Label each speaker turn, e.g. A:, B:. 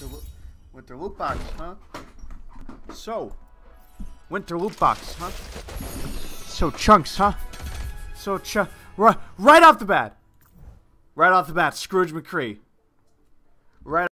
A: Winter, lo- winter loot box, huh? So, winter loot box, huh? So chunks, huh? So ch right, right off the bat, right off the bat, Scrooge McCree. Right